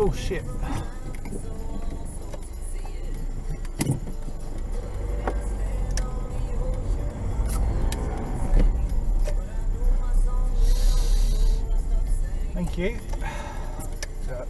Oh shit. Thank you. So.